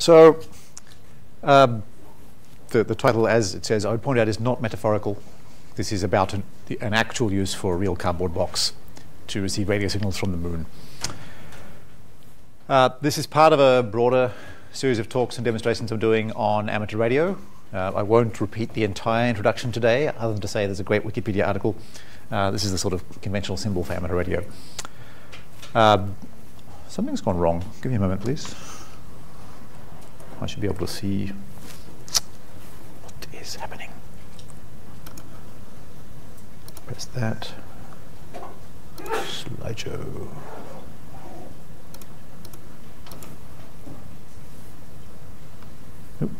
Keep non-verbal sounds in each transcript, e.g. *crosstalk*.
So, um, the, the title, as it says, I would point out, is not metaphorical. This is about an, an actual use for a real cardboard box to receive radio signals from the moon. Uh, this is part of a broader series of talks and demonstrations I'm doing on amateur radio. Uh, I won't repeat the entire introduction today, other than to say there's a great Wikipedia article. Uh, this is the sort of conventional symbol for amateur radio. Um, something's gone wrong. Give me a moment, please. I should be able to see what is happening. Press that. Slideshow. Nope.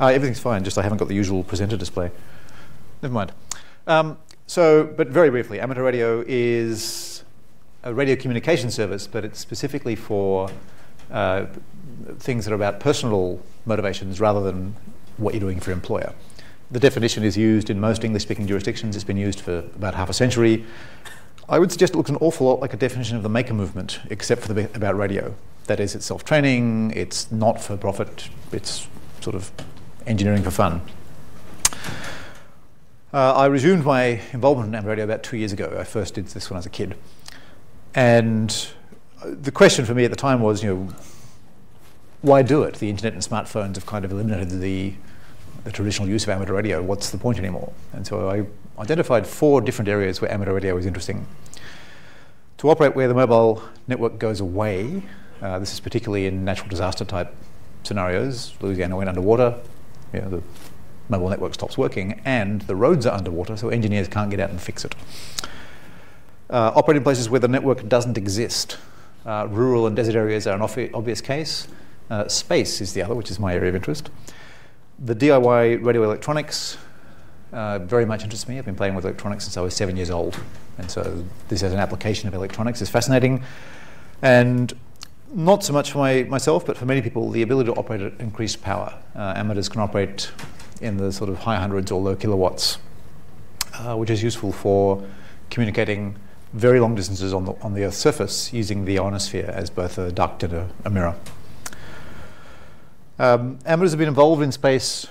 Uh, everything's fine, just I haven't got the usual presenter display. Never mind. Um, so, but very briefly, amateur radio is a radio communication service, but it's specifically for uh, things that are about personal motivations rather than what you're doing for your employer. The definition is used in most English-speaking jurisdictions. It's been used for about half a century. I would suggest it looks an awful lot like a definition of the maker movement, except for the bit about radio. That is, it's self-training, it's not for profit, it's sort of engineering for fun. Uh, I resumed my involvement in radio about two years ago. I first did this when I was a kid. And the question for me at the time was, you know, why do it? The internet and smartphones have kind of eliminated the, the traditional use of amateur radio. What's the point anymore? And so I identified four different areas where amateur radio is interesting. To operate where the mobile network goes away, uh, this is particularly in natural disaster type scenarios. Louisiana went underwater, you know, the mobile network stops working, and the roads are underwater, so engineers can't get out and fix it. Uh, operating places where the network doesn't exist. Uh, rural and desert areas are an obvious case. Uh, space is the other, which is my area of interest. The DIY radio electronics uh, very much interests me. I've been playing with electronics since I was seven years old, and so this as an application of electronics is fascinating. And not so much for my, myself, but for many people, the ability to operate at increased power. Uh, amateurs can operate in the sort of high hundreds or low kilowatts, uh, which is useful for communicating very long distances on the, on the Earth's surface using the ionosphere as both a duct and a, a mirror. Um, amateurs have been involved in space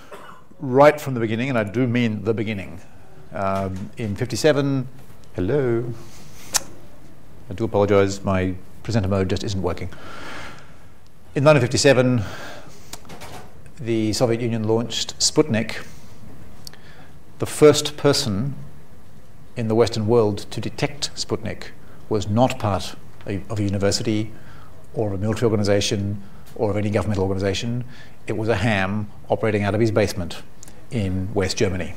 right from the beginning, and I do mean the beginning. Um, in 57, hello, I do apologize, my presenter mode just isn't working. In 1957, the Soviet Union launched Sputnik, the first person in the Western world to detect Sputnik was not part of a university or a military organization or of any governmental organization. It was a ham operating out of his basement in West Germany.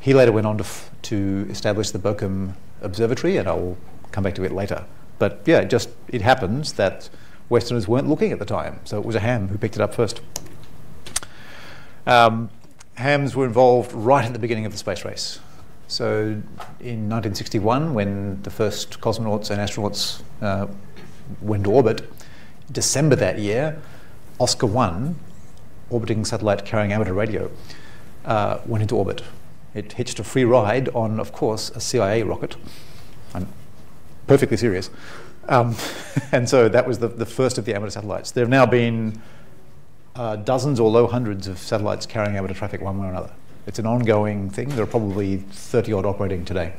He later went on to, to establish the Bochum Observatory, and I'll come back to it later. But yeah, it just it happens that Westerners weren't looking at the time, so it was a ham who picked it up first. Um, hams were involved right at the beginning of the space race. So in 1961, when the first cosmonauts and astronauts uh, went to orbit, December that year, Oscar 1, orbiting satellite carrying amateur radio, uh, went into orbit. It hitched a free ride on, of course, a CIA rocket. I'm perfectly serious. Um, *laughs* and so that was the, the first of the amateur satellites. There have now been uh, dozens or low hundreds of satellites carrying amateur traffic one way or another. It's an ongoing thing. There are probably 30 odd operating today.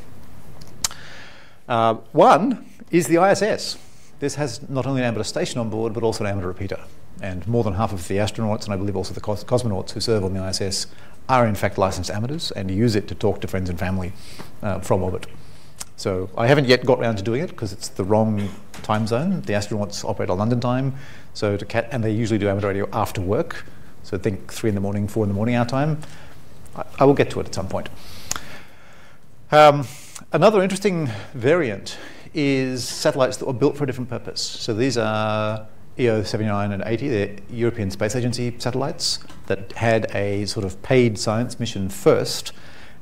Uh, one is the ISS. This has not only an amateur station on board, but also an amateur repeater. And more than half of the astronauts, and I believe also the cos cosmonauts who serve on the ISS, are in fact licensed amateurs and use it to talk to friends and family uh, from orbit. So I haven't yet got around to doing it because it's the wrong time zone. The astronauts operate on London time, so to cat, and they usually do amateur radio after work. So think three in the morning, four in the morning our time. I, will get to it at some point. Um, another interesting variant is satellites that were built for a different purpose. So these are EO 79 and 80, the European Space Agency satellites that had a sort of paid science mission first,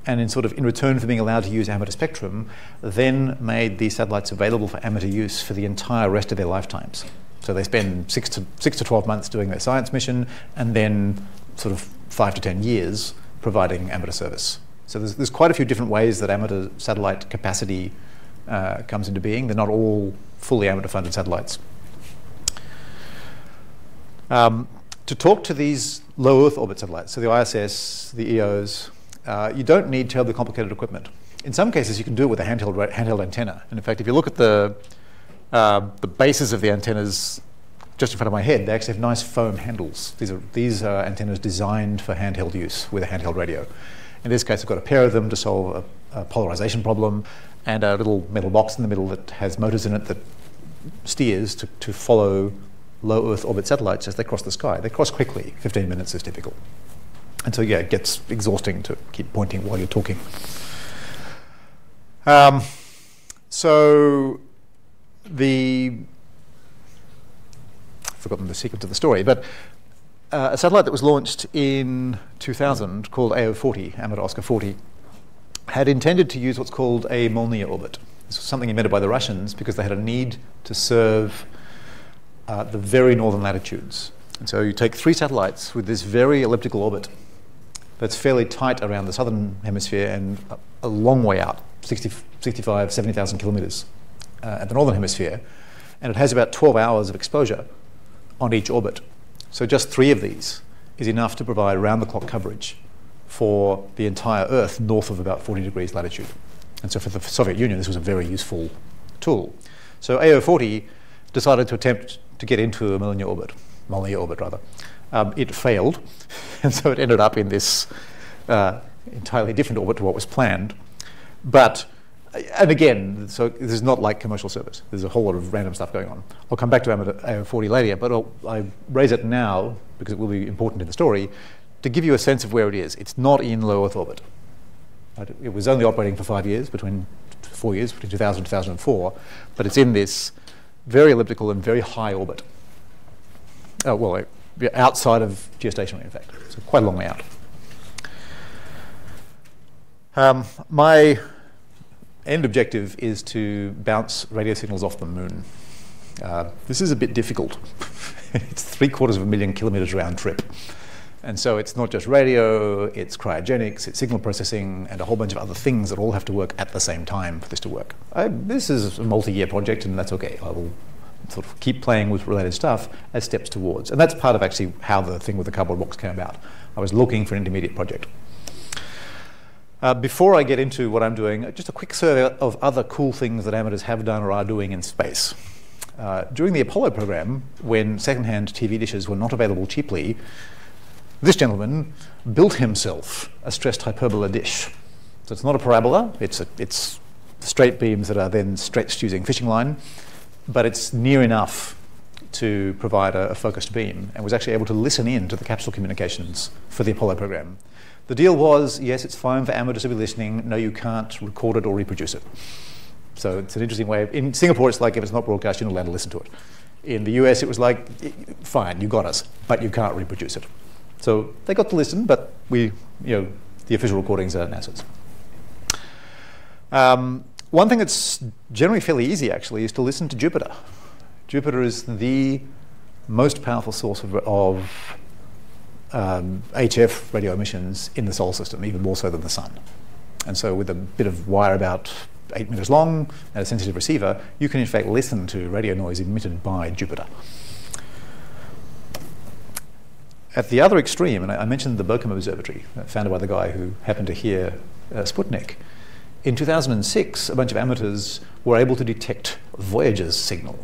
and in sort of in return for being allowed to use amateur spectrum, then made these satellites available for amateur use for the entire rest of their lifetimes. So they spend six to six to 12 months doing their science mission, and then sort of five to 10 years providing amateur service. So there's, there's quite a few different ways that amateur satellite capacity uh, comes into being. They're not all fully amateur-funded satellites. Um, to talk to these low Earth orbit satellites, so the ISS, the EOs, uh, you don't need terribly complicated equipment. In some cases, you can do it with a handheld, handheld antenna. And in fact, if you look at the, uh, the bases of the antennas just in front of my head, they actually have nice foam handles. These are, these are antennas designed for handheld use with a handheld radio. In this case, I've got a pair of them to solve a, a polarization problem and a little metal box in the middle that has motors in it that steers to, to follow low Earth orbit satellites as they cross the sky. They cross quickly, 15 minutes is typical. And so, yeah, it gets exhausting to keep pointing while you're talking. Um, so, the forgotten the sequence of the story, but uh, a satellite that was launched in 2000 called AO40, Amateur Oscar 40, had intended to use what's called a Molniya orbit. This was something invented by the Russians because they had a need to serve uh, the very northern latitudes. And so you take three satellites with this very elliptical orbit that's fairly tight around the southern hemisphere and a, a long way out, 60, 65, 70,000 kilometers uh, at the northern hemisphere. And it has about 12 hours of exposure on each orbit. So just three of these is enough to provide round the clock coverage for the entire Earth north of about 40 degrees latitude. And so for the Soviet Union, this was a very useful tool. So AO40 decided to attempt to get into a Molniya orbit, Molniya orbit rather. Um, it failed, *laughs* and so it ended up in this uh, entirely different orbit to what was planned. But, and again, so this is not like commercial service. There's a whole lot of random stuff going on. I'll come back to AO40 later, but I'll, I raise it now because it will be important in the story to give you a sense of where it is. It's not in low Earth orbit. It was only operating for five years, between four years, between 2000 and 2004, but it's in this very elliptical and very high orbit. Uh, well, outside of geostationary, in fact. So quite a long way out. Um, my end objective is to bounce radio signals off the moon. Uh, this is a bit difficult. *laughs* it's three quarters of a million kilometers round trip. And so it's not just radio, it's cryogenics, it's signal processing, and a whole bunch of other things that all have to work at the same time for this to work. I, this is a multi-year project, and that's okay. I will sort of keep playing with related stuff as steps towards. And that's part of actually how the thing with the cardboard box came about. I was looking for an intermediate project. Uh, before I get into what I'm doing, just a quick survey of other cool things that amateurs have done or are doing in space. Uh, during the Apollo program, when second-hand TV dishes were not available cheaply, this gentleman built himself a stressed hyperbola dish. So it's not a parabola, it's, a, it's straight beams that are then stretched using fishing line, but it's near enough to provide a, a, focused beam and was actually able to listen in to the capsule communications for the Apollo program. The deal was, yes, it's fine for amateurs to be listening. No, you can't record it or reproduce it. So it's an interesting way. Of, in Singapore, it's like if it's not broadcast, you're not allowed to listen to it. In the US, it was like, fine, you got us, but you can't reproduce it. So they got to listen, but we, you know, the official recordings are NASA's. Um, one thing that's generally fairly easy, actually, is to listen to Jupiter. Jupiter is the most powerful source of, of um, HF radio emissions in the solar system, even more so than the sun. And so, with a bit of wire about eight meters long and a sensitive receiver, you can in fact listen to radio noise emitted by Jupiter. At the other extreme, and I, mentioned the Bochum Observatory, uh, founded by the guy who happened to hear uh, Sputnik. In 2006, a bunch of amateurs were able to detect Voyager's signal.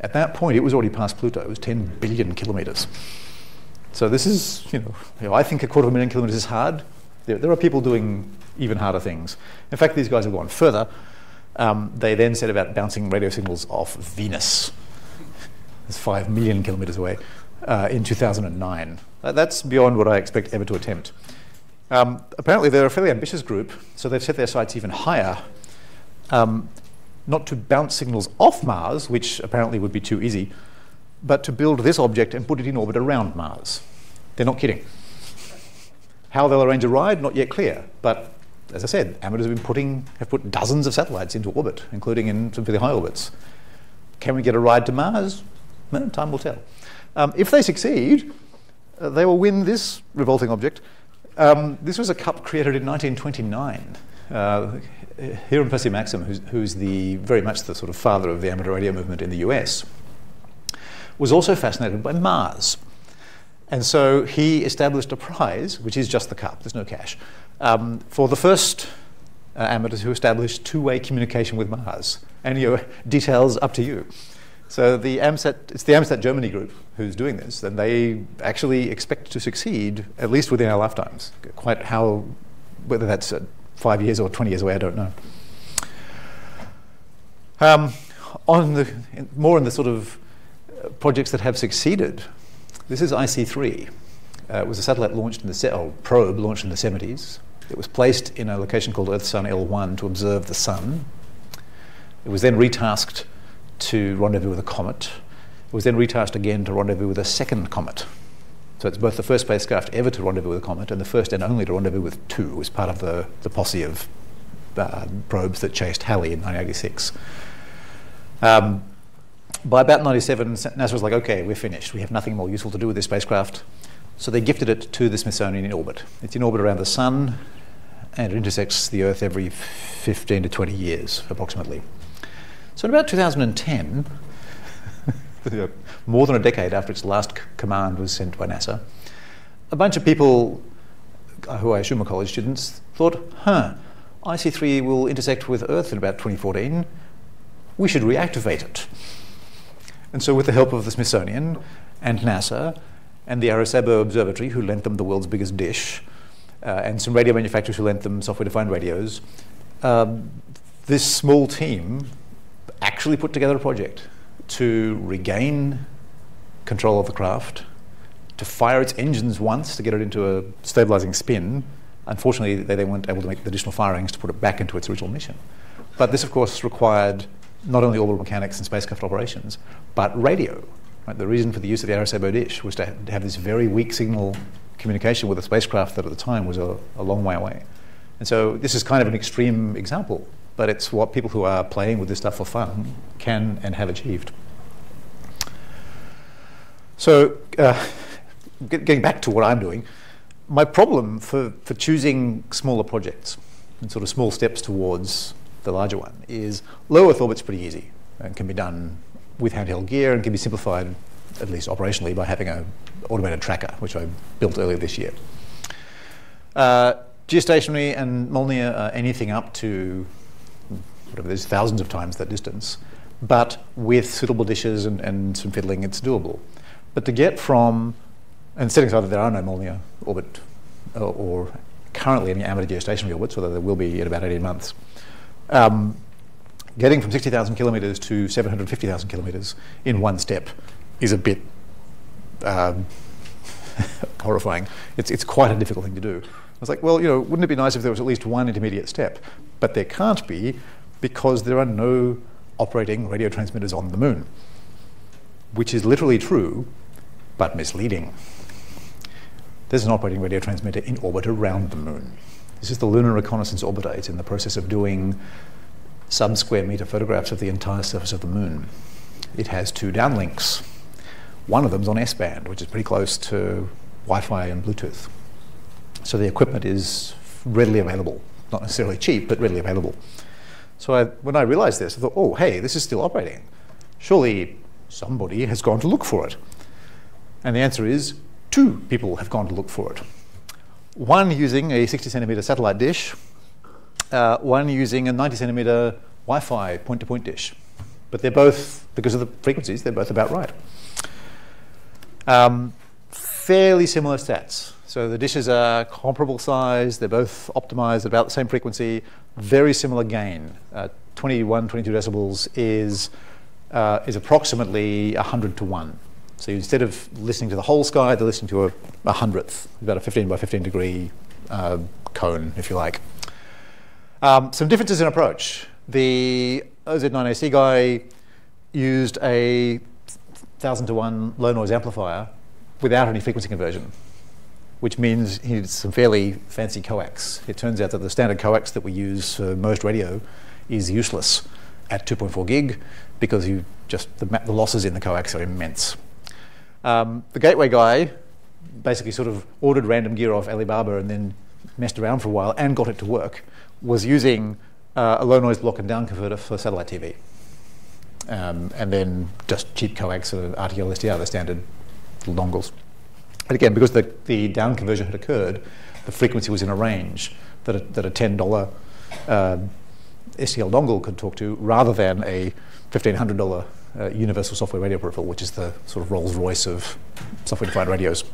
At that point, it was already past Pluto. It was 10 billion kilometers. So this is, you know, you know I think a quarter of a million kilometers is hard. There, there, are people doing even harder things. In fact, these guys have gone further. Um, they then set about bouncing radio signals off Venus. It's five million kilometers away uh, in 2009. That's beyond what I expect ever to attempt. Um, apparently, they're a fairly ambitious group, so they've set their sights even higher. Um, not to bounce signals off Mars, which apparently would be too easy, but to build this object and put it in orbit around Mars. They're not kidding. How they'll arrange a ride, not yet clear. But as I said, amateurs have been putting have put dozens of satellites into orbit, including in some fairly high orbits. Can we get a ride to Mars? Time will tell. Um, if they succeed, uh, they will win this revolting object. Um, this was a cup created in 1929 uh, Hiram Percy Maxim, who's, who's the very much the sort of father of the amateur radio movement in the US, was also fascinated by Mars. And so he established a prize, which is just the cup, there's no cash, um, for the first uh, amateurs who established two way communication with Mars. And your *laughs* details up to you. So the AMSAT, it's the AMSAT Germany group who's doing this, and they actually expect to succeed at least within our lifetimes. Quite how, whether that's uh, five years or 20 years away, I don't know. Um, on the, more in the sort of projects that have succeeded, this is ISEE-3. Uh, it was a satellite launched in the oh, probe launched in the 70s. It was placed in a location called Earth Sun L1 to observe the sun. It was then retasked to rendezvous with a comet. It was then retasked again to rendezvous with a second comet. So it's both the first spacecraft ever to rendezvous with a comet and the first and only to rendezvous with two as part of the, the posse of uh, probes that chased Halley in 1986. Um, by about 97, NASA was like, okay, we're finished. We have nothing more useful to do with this spacecraft. So they gifted it to the Smithsonian in orbit. It's in orbit around the Sun, and it intersects the Earth every 15 to 20 years, approximately. So in about 2010, *laughs* more than a decade after its last command was sent by NASA, a bunch of people, uh, who I assume are college students, thought, huh, ISEE-3 will intersect with Earth in about 2014. We should reactivate it. And so, with the help of the Smithsonian and NASA and the Arecibo Observatory, who lent them the world's biggest dish, uh, and some radio manufacturers who lent them software defined radios, um, this small team actually put together a project to regain control of the craft, to fire its engines once to get it into a stabilizing spin. Unfortunately, they, they weren't able to make the additional firings to put it back into its original mission. But this, of course, required not only orbital mechanics and spacecraft operations, but radio. Right? The reason for the use of the Arecibo dish was to have this very weak signal communication with a spacecraft that at the time was a, a long way away. And so this is kind of an extreme example, but it's what people who are playing with this stuff for fun can and have achieved. So, uh, getting back to what I'm doing, my problem for, for choosing smaller projects and sort of small steps towards the larger one, is low Earth orbit's pretty easy and can be done with handheld gear and can be simplified, at least operationally, by having an automated tracker, which I built earlier this year. Uh, geostationary and Molniya are anything up to whatever, there's thousands of times that distance. But with suitable dishes and, and some fiddling, it's doable. But to get from, and setting aside that there are no Molniya orbit or, or currently any amateur geostationary orbits, although there will be in about 18 months, um, getting from 60,000 kilometres to 750,000 kilometres in one step is a bit um, *laughs* horrifying. It's, it's quite a difficult thing to do. I was like, well, you know, wouldn't it be nice if there was at least one intermediate step? But there can't be because there are no operating radio transmitters on the moon, which is literally true, but misleading. There's an operating radio transmitter in orbit around the moon. This is the Lunar Reconnaissance Orbiter. It's in the process of doing sub square meter photographs of the entire surface of the moon. It has two downlinks. One of them is on S band, which is pretty close to Wi Fi and Bluetooth. So the equipment is readily available. Not necessarily cheap, but readily available. So I, when I realized this, I thought, oh, hey, this is still operating. Surely somebody has gone to look for it. And the answer is two people have gone to look for it one using a 60 centimeter satellite dish, uh, one using a 90 centimeter Wi Fi point to point dish. But they're both, because of the frequencies, they're both about right. Um, fairly similar stats. So the dishes are comparable size, they're both optimized at about the same frequency, very similar gain. Uh, 21, 22 decibels is, uh, is approximately 100 to 1. So instead of listening to the whole sky, they're listening to a, a hundredth, about a 15 by 15 degree uh, cone, if you like. Um, some differences in approach. The OZ9AC guy used a 1000 to 1 low noise amplifier without any frequency conversion, which means he did some fairly fancy coax. It turns out that the standard coax that we use for most radio is useless at 2.4 gig because you just the, the losses in the coax are immense. Um, the gateway guy basically sort of ordered random gear off Alibaba and then messed around for a while and got it to work was using uh, a low noise block and down converter for satellite TV. Um, and then just cheap coax or RTL SDR, the standard dongles. And again, because the, the down conversion had occurred, the frequency was in a range that a, that a $10 uh, STL dongle could talk to rather than a $1,500 uh, universal software radio peripheral, which is the sort of Rolls Royce of software defined radios.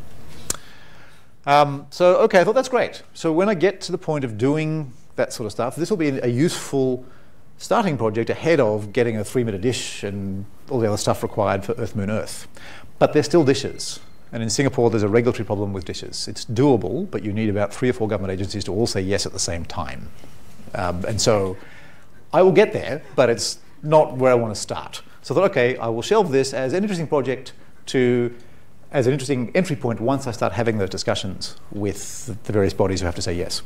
Um, so, okay, I thought that's great. So, when I get to the point of doing that sort of stuff, this will be a useful starting project ahead of getting a three meter dish and all the other stuff required for Earth, Moon, Earth. But they're still dishes. And in Singapore, there's a regulatory problem with dishes. It's doable, but you need about three or four government agencies to all say yes at the same time. Um, and so I will get there, but it's not where I want to start. So I thought, okay, I will shelve this as an interesting project to as an interesting entry point once I start having those discussions with the various bodies who have to say yes.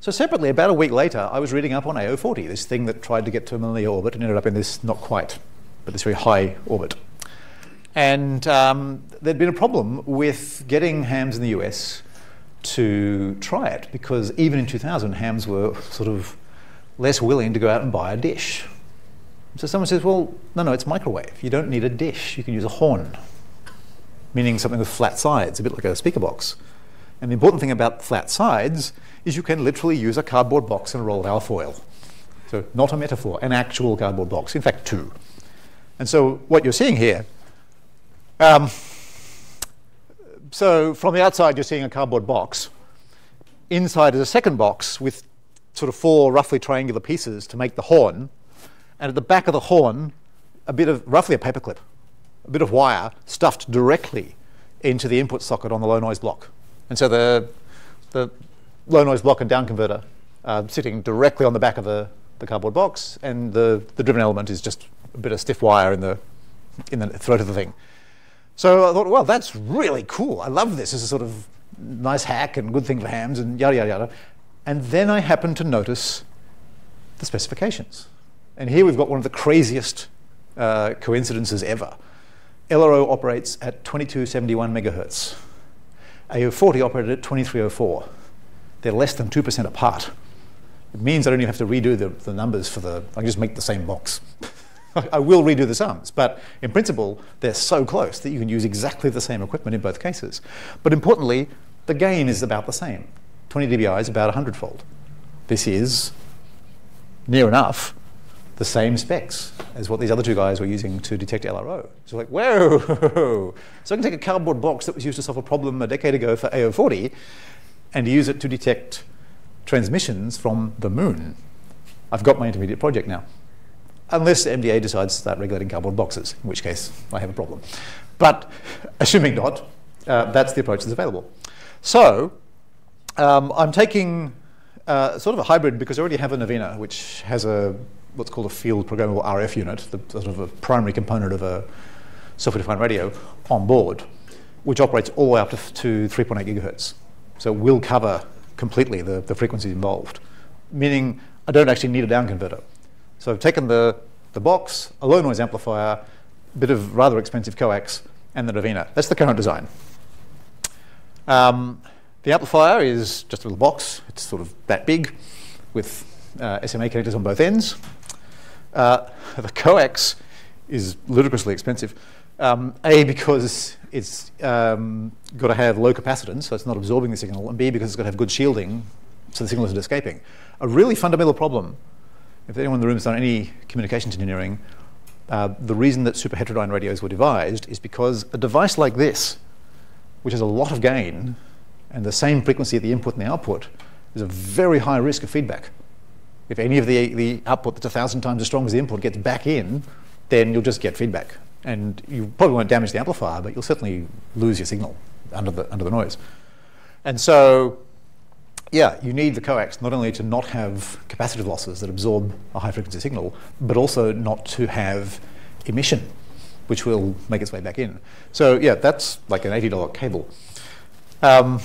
So separately, about a week later, I was reading up on AO40, this thing that tried to get to a Molniya orbit and ended up in this, not quite, but this very high orbit. And um, there'd been a problem with getting hams in the US to try it because even in 2000, hams were sort of less willing to go out and buy a dish. So someone says, well, no, no, it's microwave. You don't need a dish. You can use a horn, meaning something with flat sides, a bit like a speaker box. And the important thing about flat sides is you can literally use a cardboard box and roll alfoil. So not a metaphor, an actual cardboard box, in fact two. And so what you're seeing here, um, so from the outside you're seeing a cardboard box. Inside is a second box with sort of four roughly triangular pieces to make the horn. And at the back of the horn, a bit of, roughly a paperclip, a bit of wire stuffed directly into the input socket on the low noise block. And so the, the low noise block and down converter uh, sitting directly on the back of the, the cardboard box, and the, the driven element is just a bit of stiff wire in the, in the throat of the thing. So I thought, well, that's really cool. I love this. It's a sort of nice hack and good thing for hams and yada, yada, yada. And then I happened to notice the specifications. And here we've got one of the craziest uh, coincidences ever. LRO operates at 2271 megahertz. AO40 operated at 2304 they're less than 2% apart. It means I don't even have to redo the, the numbers for the, I can just make the same box. *laughs* I will redo the sums, but in principle, they're so close that you can use exactly the same equipment in both cases. But importantly, the gain is about the same. 20 dBi is about 100 fold. This is near enough the same specs as what these other two guys were using to detect LRO. So like, whoa! So I can take a cardboard box that was used to solve a problem a decade ago for AO40 and use it to detect transmissions from the moon. I've got my intermediate project now. Unless MDA decides to start regulating cardboard boxes, in which case I have a problem. But assuming not, uh, that's the approach that's available. So um, I'm taking uh, sort of a hybrid because I already have a Novena, which has a what's called a field programmable RF unit, the sort of a primary component of a software-defined radio on board, which operates all the way up to, to 3.8 gigahertz. So it will cover completely the, the frequencies involved, meaning I don't actually need a down converter. So I've taken the, the box, a low noise amplifier, a bit of rather expensive coax, and the Novena. That's the current design. Um, the amplifier is just a little box. It's sort of that big with uh, SMA connectors on both ends. Uh, the coax is ludicrously expensive. Um, a, because it's um, got to have low capacitance, so it's not absorbing the signal, and B, because it's got to have good shielding, so the signal isn't escaping. A really fundamental problem, if anyone in the room has done any communications engineering, uh, the reason that super heterodyne radios were devised is because a device like this, which has a lot of gain and the same frequency at the input and the output, is a very high risk of feedback. If any of the, the output that's a thousand times as strong as the input gets back in, then you'll just get feedback and you probably won't damage the amplifier, but you'll certainly lose your signal under the, under the noise. And so, yeah, you need the coax not only to not have capacitive losses that absorb a high frequency signal, but also not to have emission, which will make its way back in. So, yeah, that's like an $80 cable. Um,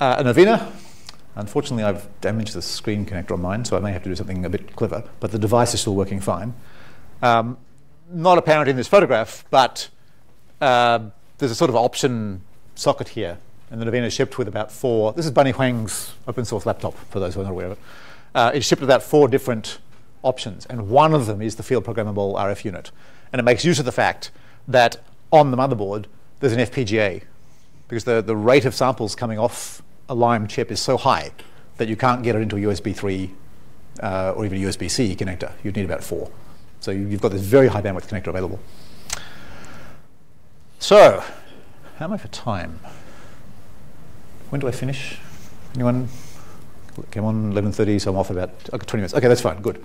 uh, unfortunately, I've damaged the screen connector on mine, so I may have to do something a bit clever, but the device is still working fine. Um, not apparent in this photograph, but uh, there's a sort of option socket here And the Novena shipped with about four. This is Bunnie Huang's open source laptop, for those who are not aware of it. Uh, it shipped with about four different options, and one of them is the field programmable RF unit. And it makes use of the fact that on the motherboard, there's an FPGA, because the, the rate of samples coming off a Lime chip is so high that you can't get it into a USB 3 uh, or even a USB C connector. You'd need about four. So you've got this very high bandwidth connector available. So, how am I for time? When do I finish? Anyone? Came on 11.30, so I'm off about okay, 20 minutes. Okay, that's fine, good.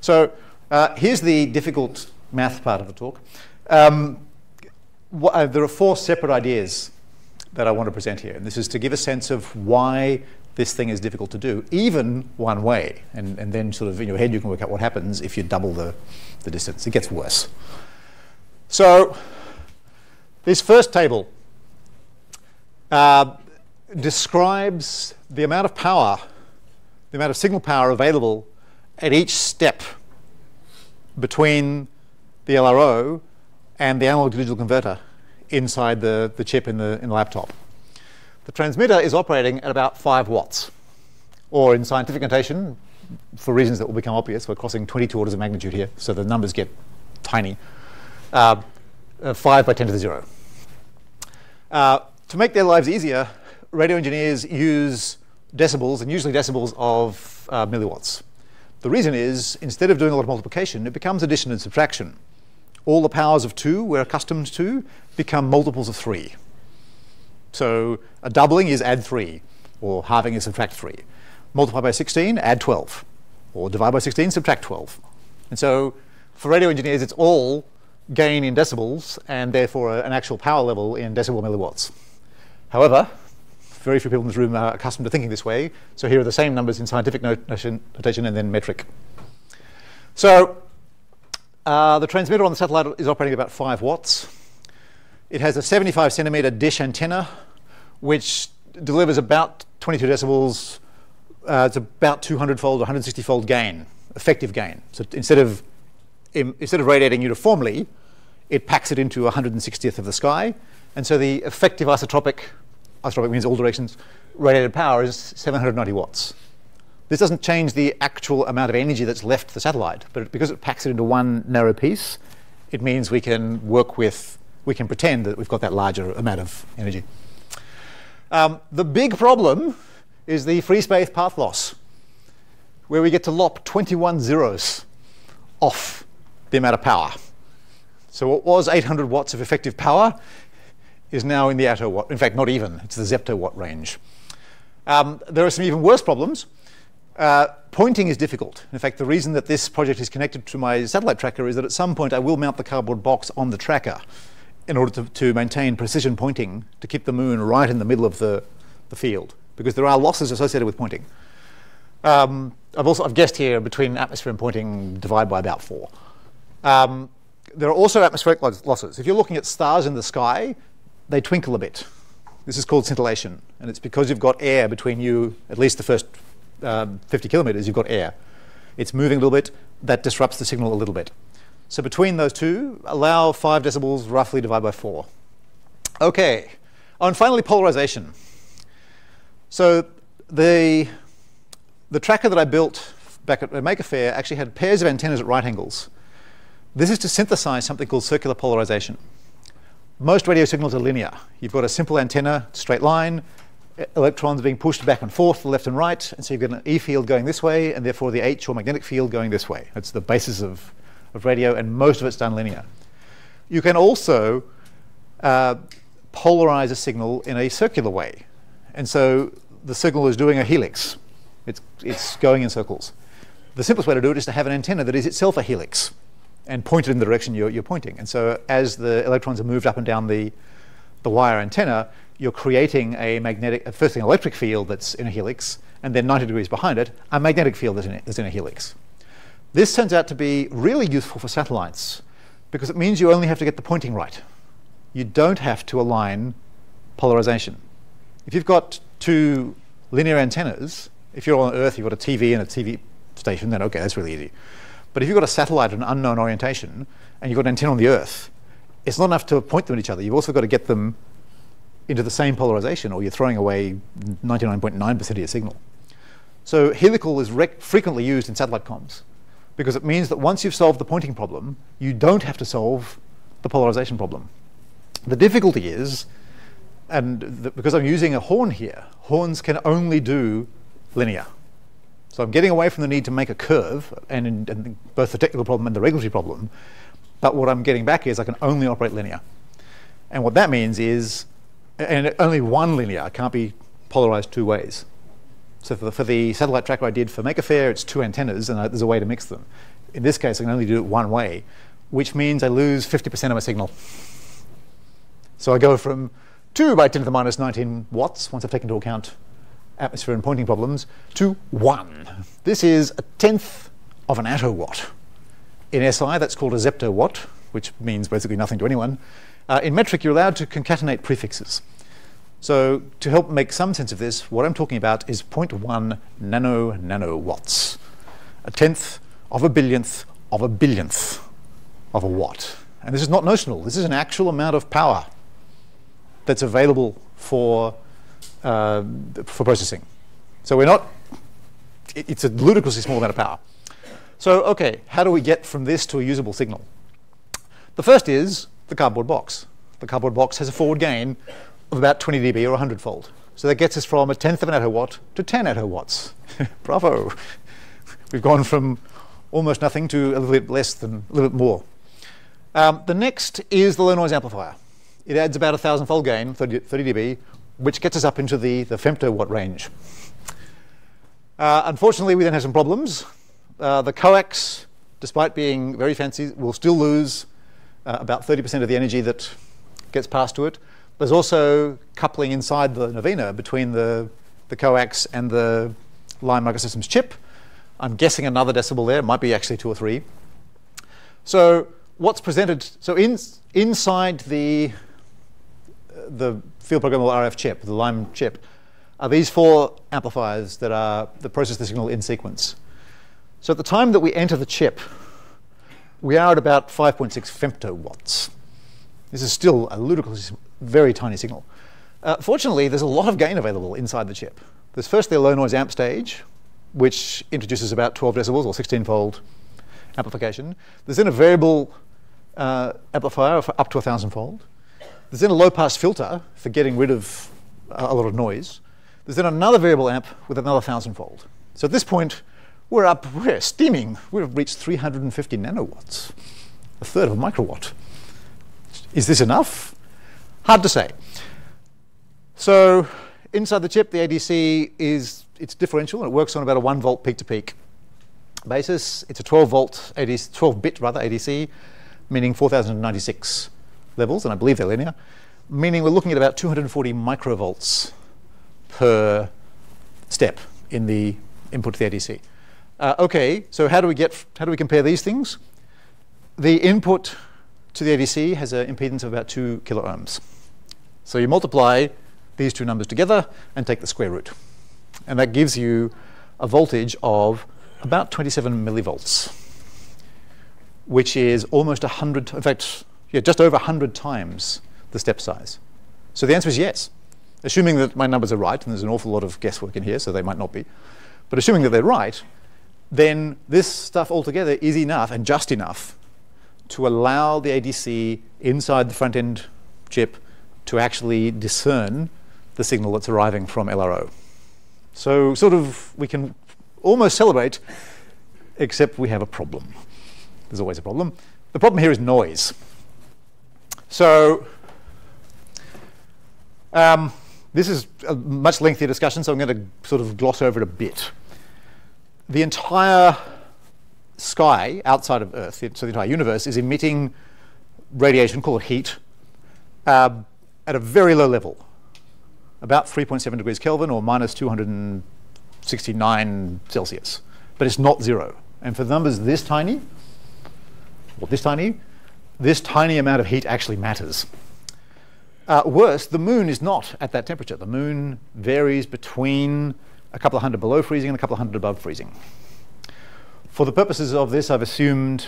So uh, here's the difficult math part of the talk. Um, uh, there are four separate ideas that I want to present here, and this is to give a sense of why this thing is difficult to do, even one way. And, and then sort of in your head you can work out what happens if you double the, the distance. It gets worse. So this first table uh, describes the amount of power, the amount of signal power available at each step between the LRO and the analog to digital converter inside the, the chip in the, in the laptop. The transmitter is operating at about 5 watts, or in scientific notation, for reasons that will become obvious, we're crossing 22 orders of magnitude here, so the numbers get tiny. Uh, uh, 5 by 10 to the 0. Uh, to make their lives easier, radio engineers use decibels, and usually decibels of uh, milliwatts. The reason is, instead of doing a lot of multiplication, it becomes addition and subtraction. All the powers of 2 we're accustomed to become multiples of 3. So a doubling is add 3, or halving is subtract 3. Multiply by 16, add 12. Or divide by 16, subtract 12. And so for radio engineers, it's all gain in decibels, and therefore an actual power level in decibel milliwatts. However, very few people in this room are accustomed to thinking this way, so here are the same numbers in scientific notation, notation and then metric. So uh, the transmitter on the satellite is operating about 5 watts. It has a 75 centimeter dish antenna, which delivers about 22 decibels. Uh, it's about 200 fold, 160 fold gain, effective gain. So instead of instead of radiating uniformly, it packs it into 160th of the sky, and so the effective isotropic, isotropic means all directions, radiated power is 790 watts. This doesn't change the actual amount of energy that's left the satellite, but because it packs it into one narrow piece, it means we can work with we can pretend that we've got that larger amount of energy. Um, the big problem is the free space path loss, where we get to lop 21 zeros off the amount of power. So what was 800 watts of effective power is now in the attowatt. In fact, not even. It's the zeptowatt range. Um, there are some even worse problems. Uh, pointing is difficult. In fact, the reason that this project is connected to my satellite tracker is that at some point I will mount the cardboard box on the tracker in order to, to maintain precision pointing to keep the moon right in the middle of the, the field because there are losses associated with pointing. Um, I've also I've guessed here between atmosphere and pointing divide by about four. Um, there are also atmospheric losses. If you're looking at stars in the sky, they twinkle a bit. This is called scintillation, and it's because you've got air between you, at least the first um, 50 kilometers, you've got air. It's moving a little bit, that disrupts the signal a little bit. So between those two, allow 5 decibels roughly divide by 4. Okay. Oh, and finally, polarization. So the, the tracker that I built back at Maker Faire actually had pairs of antennas at right angles. This is to synthesize something called circular polarization. Most radio signals are linear. You've got a simple antenna, straight line, electrons being pushed back and forth, left and right, and so you've got an E field going this way, and therefore the H or magnetic field going this way. That's the basis of of radio, and most of it's done linear. You can also uh, polarize a signal in a circular way. And so the signal is doing a helix. It's, it's going in circles. The simplest way to do it is to have an antenna that is itself a helix and pointed in the direction you're, you're pointing. And so as the electrons are moved up and down the, the wire antenna, you're creating a magnetic, uh, first thing, electric field that's in a helix, and then 90 degrees behind it, a magnetic field that's in, it, that's in a helix. This turns out to be really useful for satellites because it means you only have to get the pointing right. You don't have to align polarization. If you've got two linear antennas, if you're on Earth, you've got a TV and a TV station, then okay, that's really easy. But if you've got a satellite at an unknown orientation and you've got an antenna on the Earth, it's not enough to point them at each other. You've also got to get them into the same polarization, or you're throwing away 99.9% of your signal. So helical is frequently used in satellite comms because it means that once you've solved the pointing problem, you don't have to solve the polarization problem. The difficulty is, and because I'm using a horn here, horns can only do linear. So I'm getting away from the need to make a curve, and, in, and both the technical problem and the regulatory problem. But what I'm getting back is I can only operate linear. And what that means is, and only one linear, can't be polarized two ways. So for the, for the satellite tracker I did for Maker Faire, it's two antennas, and I, there's a way to mix them. In this case, I can only do it one way, which means I lose 50% of my signal. So I go from 2 by 10 to the minus 19 watts, once I've taken into account atmosphere and pointing problems, to 1. This is a tenth of an attowatt. In SI, that's called a zeptowatt, which means basically nothing to anyone. Uh, in metric, you're allowed to concatenate prefixes. So to help make some sense of this, what I'm talking about is 0.1 nano nanowatts, a tenth of a billionth of a billionth of a watt. And this is not notional. This is an actual amount of power that's available for, uh, for processing. So we're not, it, it's a ludicrously small amount of power. So, okay, how do we get from this to a usable signal? The first is the cardboard box. The cardboard box has a forward gain of about 20 dB or 100 fold. So that gets us from a tenth of an attowatt to 10 attowatts. *laughs* Bravo. We've gone from almost nothing to a little bit less than a little bit more. Um, the next is the low noise amplifier. It adds about a thousand fold gain, 30, 30 dB, which gets us up into the, the femtowatt range. Uh, unfortunately, we then have some problems. Uh, the coax, despite being very fancy, will still lose uh, about 30% of the energy that gets passed to it. There's also coupling inside the Novena between the, the coax and the Lime Microsystems chip. I'm guessing another decibel there. It might be actually two or three. So what's presented, so in, inside the, the field programmable RF chip, the Lime chip, are these four amplifiers that are that process the signal in sequence. So at the time that we enter the chip, we are at about 5.6 femtowatts. This is still a ludicrously very tiny signal. Uh, fortunately, there's a lot of gain available inside the chip. There's firstly a low noise amp stage, which introduces about 12 decibels or 16 fold amplification. There's then a variable uh, amplifier for up to 1,000 fold. There's then a low pass filter for getting rid of a lot of noise. There's then another variable amp with another 1,000 fold. So at this point, we're up, we're steaming. We've reached 350 nanowatts, a third of a microwatt. Is this enough? Hard to say. So inside the chip, the ADC is it's differential and it works on about a one volt peak to peak basis. It's a 12 volt ADC, 12 bit rather ADC, meaning 4096 levels, and I believe they're linear, meaning we're looking at about 240 microvolts per step in the input to the ADC. Uh, okay, so how do we get how do we compare these things? The input to the ADC has an impedance of about 2 kilo ohms. So you multiply these two numbers together and take the square root. And that gives you a voltage of about 27 millivolts, which is almost 100, in fact, yeah, just over 100 times the step size. So the answer is yes. Assuming that my numbers are right, and there's an awful lot of guesswork in here, so they might not be. But assuming that they're right, then this stuff altogether is enough and just enough to allow the ADC inside the front end chip to actually discern the signal that's arriving from LRO. So, sort of, we can almost celebrate, except we have a problem. There's always a problem. The problem here is noise. So, um, this is a much lengthier discussion, so I'm going to sort of gloss over it a bit. The entire sky outside of Earth, so the entire universe, is emitting radiation, called heat, uh, at a very low level, about 3.7 degrees Kelvin or minus 269 Celsius. But it's not zero. And for numbers this tiny, or this tiny, this tiny amount of heat actually matters. Uh, worse, the moon is not at that temperature. The moon varies between a couple of hundred below freezing and a couple of hundred above freezing. For the purposes of this, I've assumed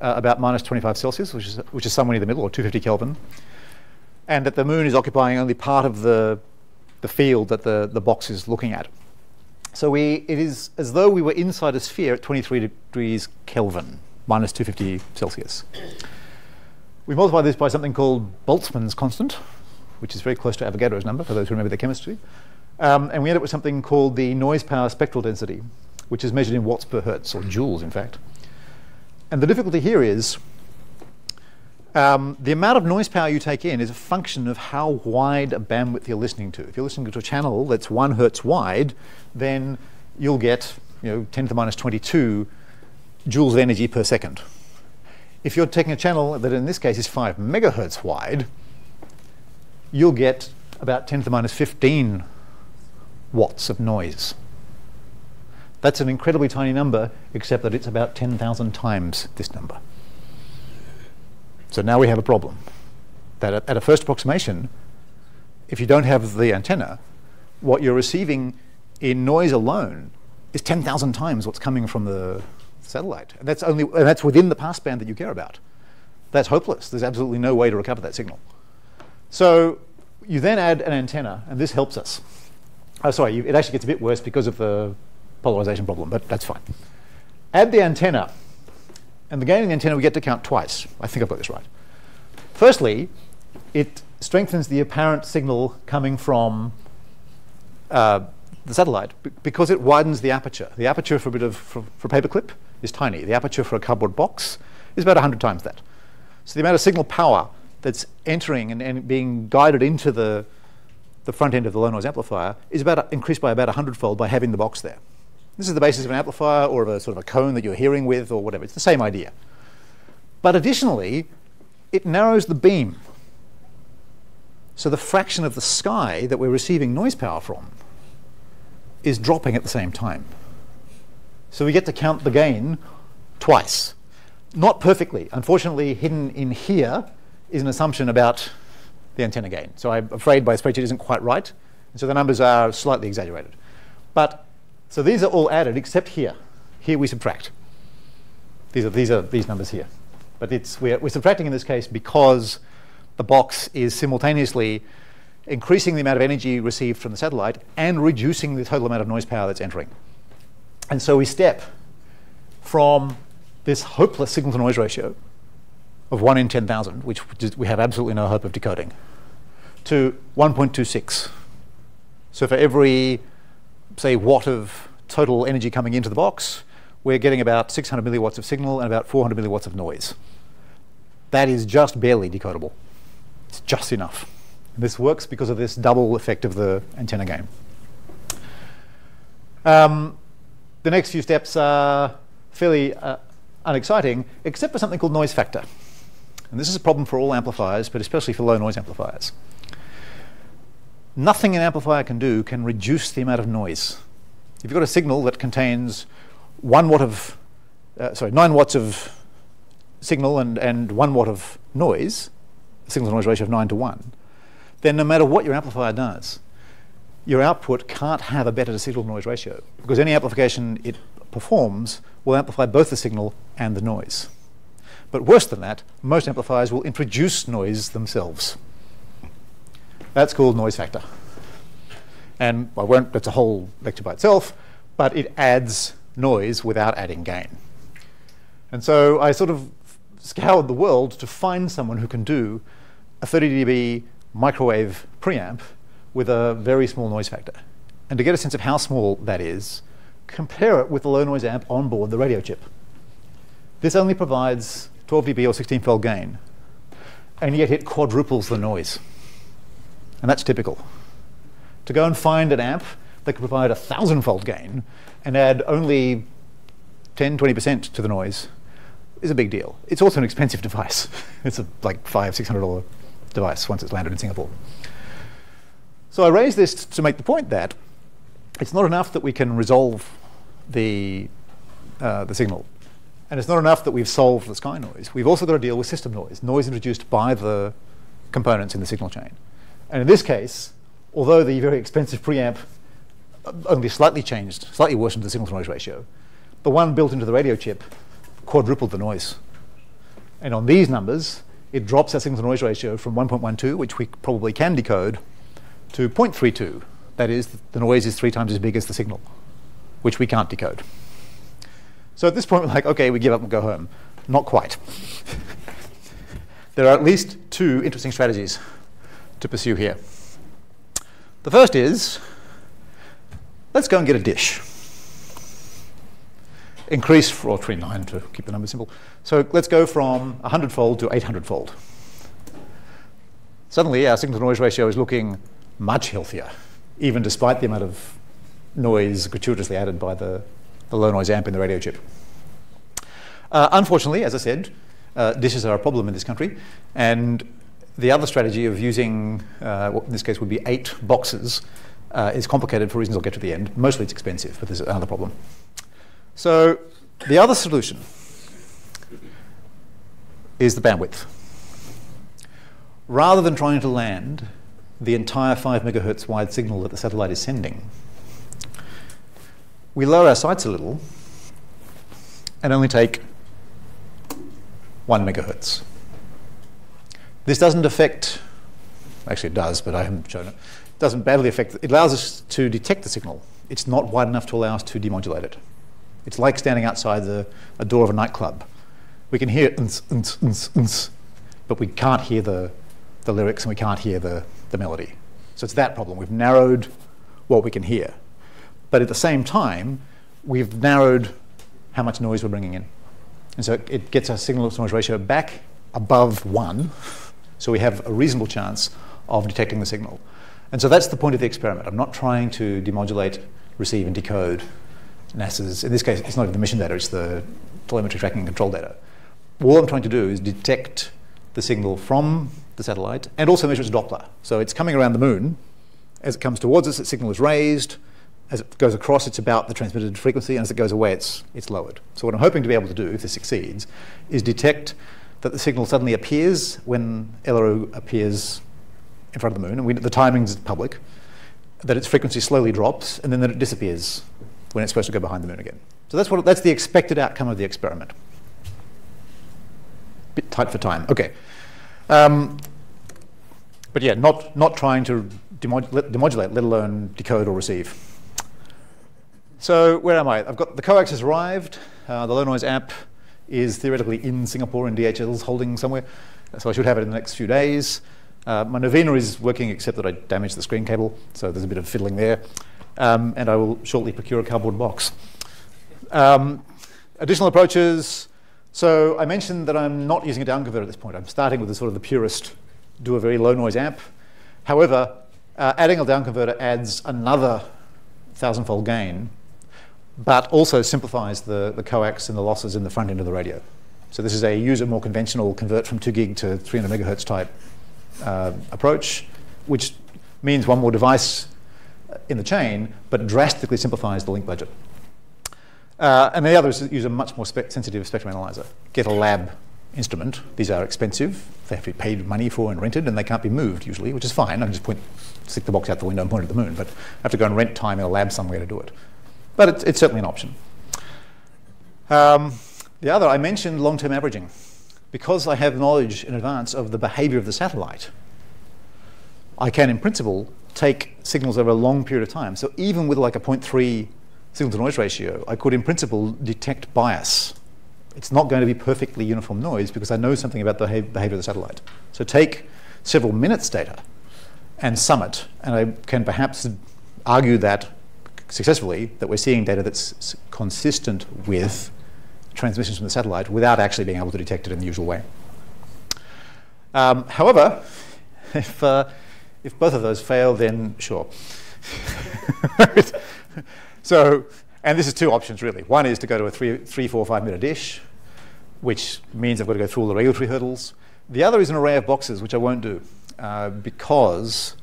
uh, about minus 25 Celsius, which is, which is somewhere in the middle, or 250 Kelvin. and that the moon is occupying only part of the, the field that the, the box is looking at. So we, it is as though we were inside a sphere at 23 degrees Kelvin, minus 250 Celsius. We multiply this by something called Boltzmann's constant, which is very close to Avogadro's number, for those who remember their chemistry. Um, and we end up with something called the noise power spectral density, which is measured in watts per hertz, or joules, in fact. And the difficulty here is um, the amount of noise power you take in is a function of how wide a bandwidth you're listening to. If you're listening to a channel that's one hertz wide, then you'll get you know, 10 to the minus 22 joules of energy per second. If you're taking a channel that in this case is 5 megahertz wide, you'll get about 10 to the minus 15 watts of noise. That's an incredibly tiny number, except that it's about 10,000 times this number. So now we have a problem. That at, at a first approximation, if you don't have the antenna, what you're receiving in noise alone is 10,000 times what's coming from the satellite. And that's, only, and that's within the passband that you care about. That's hopeless. There's absolutely no way to recover that signal. So you then add an antenna, and this helps us. Oh, sorry, you, it actually gets a bit worse because of the polarization problem, but that's fine. Add the antenna, and the gain in the antenna we get to count twice. I think I've got this right. Firstly, it strengthens the apparent signal coming from uh, the satellite because it widens the aperture. The aperture for a bit of for, for paperclip is tiny. The aperture for a cardboard box is about 100 times that. So the amount of signal power that's entering and, and being guided into the, the front end of the low noise amplifier is about increased by about 100 fold by having the box there. This is the basis of an amplifier or of a sort of a cone that you're hearing with or whatever. It's the same idea. But additionally, it narrows the beam. So the fraction of the sky that we're receiving noise power from is dropping at the same time. So we get to count the gain twice. Not perfectly. Unfortunately, hidden in here is an assumption about the antenna gain. So I'm afraid my spreadsheet isn't quite right. And so the numbers are slightly exaggerated. But so these are all added except here. Here we subtract. These are these are these numbers here. But it's we're, we're subtracting in this case because the box is simultaneously increasing the amount of energy received from the satellite and reducing the total amount of noise power that's entering. And so we step from this hopeless signal to noise ratio of 1 in 10,000, which we have absolutely no hope of decoding, to 1.26. So for every, say, watt of total energy coming into the box, we're getting about 600 milliwatts of signal and about 400 milliwatts of noise. That is just barely decodable. It's just enough. This works because of this double effect of the antenna gain. Um, the next few steps are fairly uh, unexciting, except for something called noise factor. And this is a problem for all amplifiers, but especially for low noise amplifiers. Nothing an amplifier can do can reduce the amount of noise. If you've got a signal that contains one watt of, uh, sorry, nine watts of signal and, and one watt of noise, signal to noise ratio of nine to one, then no matter what your amplifier does, your output can't have a better signal to noise ratio because any amplification it performs will amplify both the signal and the noise. But worse than that, most amplifiers will introduce noise themselves. That's called noise factor. And I won't, that's a whole lecture by itself, but it adds noise without adding gain. And so I sort of scoured the world to find someone who can do a 30 dB microwave preamp with a very small noise factor. And to get a sense of how small that is, compare it with the low noise amp on board the radio chip. This only provides 12 dB or 16 fold gain, and yet it quadruples the noise. And that's typical. To go and find an amp that can provide a thousand fold gain and add only 10, 20% to the noise is a big deal. It's also an expensive *laughs* device. it's a, like five, six hundred dollar device once it's landed in Singapore. So I raise this to make the point that it's not enough that we can resolve the, uh, the signal. And it's not enough that we've solved the sky noise. We've also got to deal with system noise, noise introduced by the components in the signal chain. And in this case, although the very expensive preamp only slightly changed, slightly worsened the signal to noise ratio, the one built into the radio chip quadrupled the noise. And on these numbers, it drops our signal to noise ratio from 1.12, which we probably can decode, to 0.32. That is, the noise is three times as big as the signal, which we can't decode. So at this point, we're like, okay, we give up and go home. Not quite. *laughs* there are at least two interesting strategies to pursue here. The first is let's go and get a dish. Increase for 29 to keep the number simple. So let's go from 100 fold to 800 fold. Suddenly, our signal to noise ratio is looking much healthier, even despite the amount of noise gratuitously added by the, the low noise amp in the radio chip. Uh, unfortunately, as I said, uh, dishes are a problem in this country, and the other strategy of using, uh, what in this case would be eight boxes, uh, is complicated for reasons I'll get to the end. Mostly it's expensive, but there's another problem. So the other solution is the bandwidth. Rather than trying to land the entire 5 megahertz wide signal that the satellite is sending, we lower our sights a little and only take 1 megahertz. This doesn't affect, actually it does, but I haven't shown it. It doesn't badly affect, it allows us to detect the signal. It's not wide enough to allow us to demodulate it. It's like standing outside the, a door of a nightclub. We can hear but we can't hear the, the lyrics and we can't hear the, the melody. So it's that problem. We've narrowed what we can hear. But at the same time, we've narrowed how much noise we're bringing in. And so it gets our signal to noise ratio back above one, *laughs* so we have a reasonable chance of detecting the signal. And so that's the point of the experiment. I'm not trying to demodulate, receive, and decode NASA's, in this case, it's not even the mission data, it's the telemetry tracking and control data. All I'm trying to do is detect the signal from the satellite and also measure its Doppler. So it's coming around the moon. As it comes towards us, its signal is raised. As it goes across, it's about the transmitted frequency, and as it goes away, it's, it's lowered. So what I'm hoping to be able to do, if this succeeds, is detect that the signal suddenly appears when LRO appears in front of the moon, and we, the timing's public, that its frequency slowly drops, and then that it disappears when it's supposed to go behind the moon again. So that's, what, that's the expected outcome of the experiment. Bit tight for time. Okay. Um, but yeah, not, not trying to demodulate, demodulate, let alone decode or receive. So where am I? I've got the coax has arrived. Uh, the low noise amp is theoretically in Singapore in DHL's holding somewhere. So I should have it in the next few days. Uh, my Novena is working except that I damaged the screen cable, so there's a bit of fiddling there. Um, and I will shortly procure a cardboard box. Um, additional approaches. So I mentioned that I'm not using a down converter at this point. I'm starting with the sort of the purest, do a very low noise amp. However, uh, adding a down converter adds another thousand-fold gain but also simplifies the, the coax and the losses in the front end of the radio. So this is a user more conventional convert from 2 gig to 300 megahertz type uh, approach, which means one more device in the chain, but drastically simplifies the link budget. Uh, and the other is use a much more spe sensitive spectrum analyzer. Get a lab instrument. These are expensive. They have to be paid money for and rented, and they can't be moved usually, which is fine. I can just point, stick the box out the window and point at the moon, but I have to go and rent time in a lab somewhere to do it. But it's, it's certainly an option. Um, the other, I mentioned long-term averaging. Because I have knowledge in advance of the behavior of the satellite, I can, in principle, take signals over a long period of time. So even with like a 0.3 signal-to-noise ratio, I could, in principle, detect bias. It's not going to be perfectly uniform noise because I know something about the behavior of the satellite. So take several minutes data and sum it, and I can perhaps argue that successfully that we're seeing data that's consistent with transmissions from the satellite without actually being able to detect it in the usual way. Um, however, *laughs* if, uh, if both of those fail, then sure. *laughs* so, and this is two options really. One is to go to a three, three, four, five meter dish, which means I've got to go through all the regulatory hurdles. The other is an array of boxes, which I won't do uh, because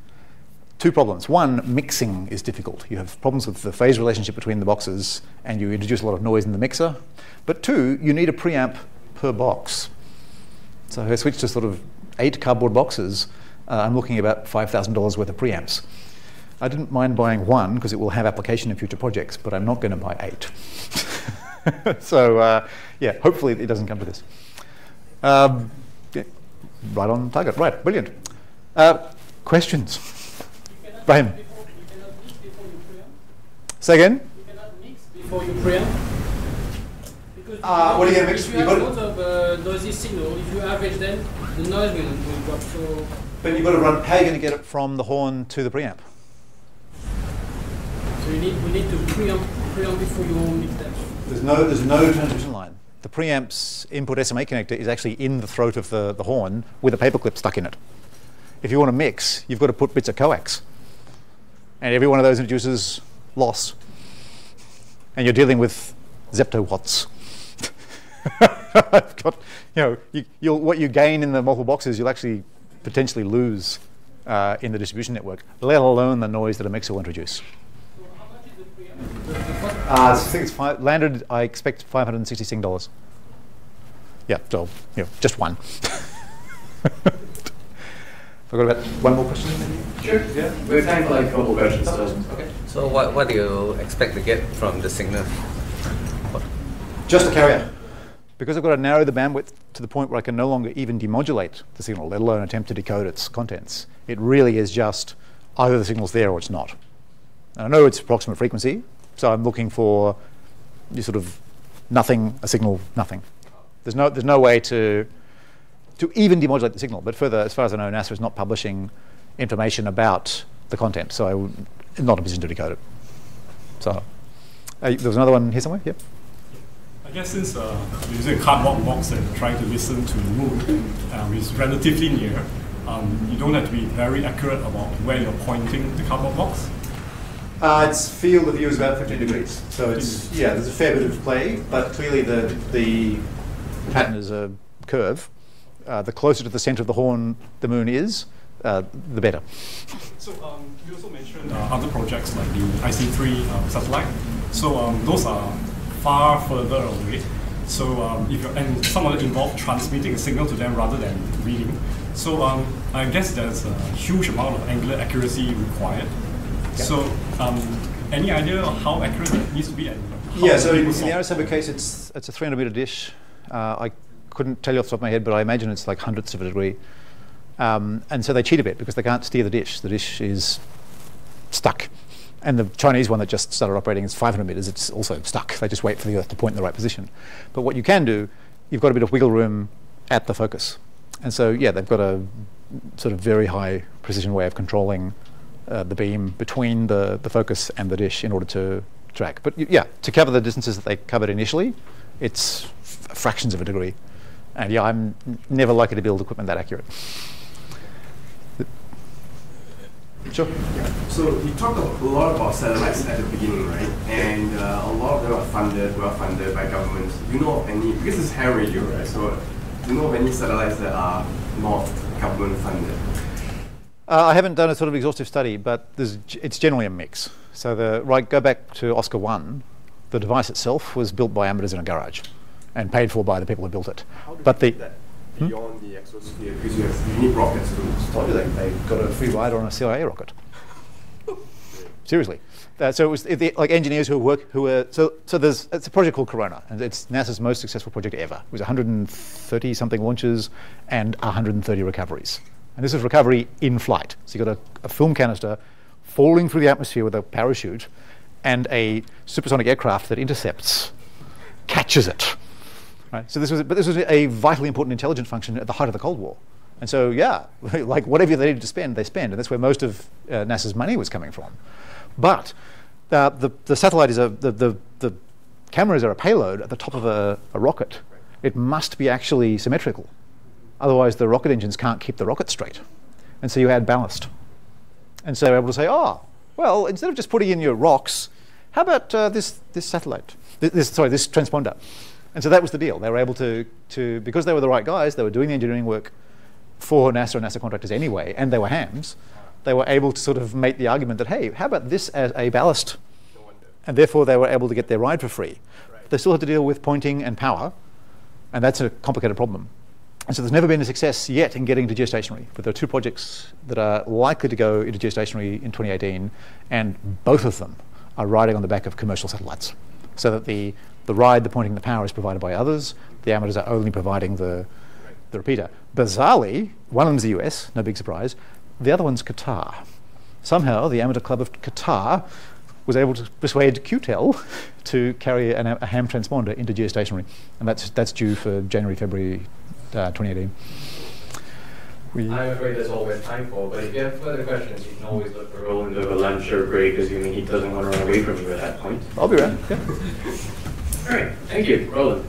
two problems. One, mixing is difficult. You have problems with the phase relationship between the boxes and you introduce a lot of noise in the mixer. But two, you need a preamp per box. So if I switch to sort of eight cardboard boxes, uh, I'm looking at about $5,000 worth of preamps. I didn't mind buying one because it will have application in future projects, but I'm not going to buy eight. *laughs* so uh, yeah, hopefully it doesn't come to this. Um, yeah. right on target. Right, brilliant. Uh, questions? Brahim. Say again? You cannot mix before you preamp. Because Uh, what do you if mix? If You you have got lots of uh, noisy signal, if you average them, the noise will, will drop. So But you've got to run, how are you going to get it from the horn to the preamp? So you need, we need to preamp, preamp before you mix them. There's no, there's no transmission line. The preamp's input SMA connector is actually in the throat of the, the horn with a paperclip stuck in it. If you want to mix, you've got to put bits of coax. And every one of those introduces loss. And you're dealing with zeptowatts. *laughs* I've got, you know, you, what you gain in the multiple boxes, you'll actually potentially lose uh, in the distribution network, let alone the noise that a mixer will introduce. Uh, I think it's landed. I expect five hundred and sixty Sing dollars. Yeah, so you know, just one. *laughs* Forgot about one more question. Sure. Yeah. We have time for like a couple questions. So. Okay. So what, what do you expect to get from the signal? Just a carrier. Because I've got to narrow the bandwidth to the point where I can no longer even demodulate the signal, let alone attempt to decode its contents. It really is just either the signal's there or it's not. And I know it's approximate frequency, so I'm looking for you sort of nothing, a signal, nothing. There's no, there's no way to, to even demodulate the signal. But further, as far as I know, NASA is not publishing information about the content, so I would, I'm not in a position to decode it. So, uh, there was another one here somewhere? Yep. I guess since uh, you're using a cardboard box and trying to listen to the moon, um, it's relatively near, um, you don't have to be very accurate about where you're pointing the cardboard box. Uh, its field of view is about 15 degrees. So it's, yeah, there's a fair bit of play, but clearly the, the pattern is a curve. Uh, the closer to the center of the horn the moon is, uh, the better. So um, you also mentioned uh, other projects like the ISEE-3 um, satellite. So um, those are far further away. So um, if you're, and some of it involve transmitting a signal to them rather than reading. So um, I guess there's a huge amount of angular accuracy required. So um, any idea of how accurate it needs to be? And Yeah, so in people the Arecibo case, it's, it's a 300 meter dish. Uh, I couldn't tell you off the top of my head, but I imagine it's like hundredths of a degree. Um, and so they cheat a bit because they can't steer the dish. The dish is stuck. And the Chinese one that just started operating is 500 meters. It's also stuck. They just wait for the Earth to point in the right position. But what you can do, you've got a bit of wiggle room at the focus. And so, yeah, they've got a sort of very high precision way of controlling uh, the beam between the, the focus and the dish in order to track. But yeah, to cover the distances that they covered initially, it's fractions of a degree. And yeah, I'm n- never likely to build equipment that accurate. Sure. So you talked a lot about satellites at the beginning, right? And uh, a lot of them are funded, well funded by governments. Do you know of any? Because it's hair radio, right? So do you know of any satellites that are not government funded? Uh, I haven't done a sort of exhaustive study, but there's, it's generally a mix. So the right, go back to Oscar One, the device itself was built by amateurs in a garage, and paid for by the people who built it. But the that beyond the exosphere? Because you have need rockets to they, they got a free ride on a CIA rocket. *laughs* Seriously. Uh, so it was the, like engineers who work who were so so there's it's a project called Corona and it's NASA's most successful project ever. It was 130 something launches and 130 recoveries. And this is recovery in flight. So you got a, a film canister falling through the atmosphere with a parachute and a supersonic aircraft that intercepts catches it. Right? So this was, but this was a vitally important intelligence function at the height of the Cold War. And so, yeah, *laughs* like whatever they needed to spend, they spend, and that's where most of uh, NASA's money was coming from. But uh, the, the satellite is a the, the, the cameras are a payload at the top of a, a rocket. It must be actually symmetrical, otherwise the rocket engines can't keep the rocket straight. And so you add ballast. And so they're able to say, oh, well, instead of just putting in your rocks, how about uh, this, this satellite? This, this, sorry, this transponder. And so that was the deal. They were able to, to, because they were the right guys, they were doing the engineering work for NASA and NASA contractors anyway, and they were hams, they were able to sort of make the argument that, hey, how about this as a ballast? And therefore they were able to get their ride for free. They still had to deal with pointing and power, and that's a complicated problem. And so there's never been a success yet in getting to geostationary, but there are two projects that are likely to go into geostationary in 2018, and both of them are riding on the back of commercial satellites. So that the, the ride, the pointing, the power is provided by others. The amateurs are only providing the, the repeater. Bizarrely, one of them's the US, no big surprise. The other one's Qatar. Somehow, the Amateur Club of Qatar was able to persuade QTEL *laughs* to carry an, a ham transponder into geostationary, and that's that's due for January, February uh, 2018. I'm afraid that's all we have time for, but if you have further questions, you can always look for Roland over lunch or break, assuming he doesn't want to run away from you at that point. I'll be around. Yeah. *laughs* All right, thank you, Roland.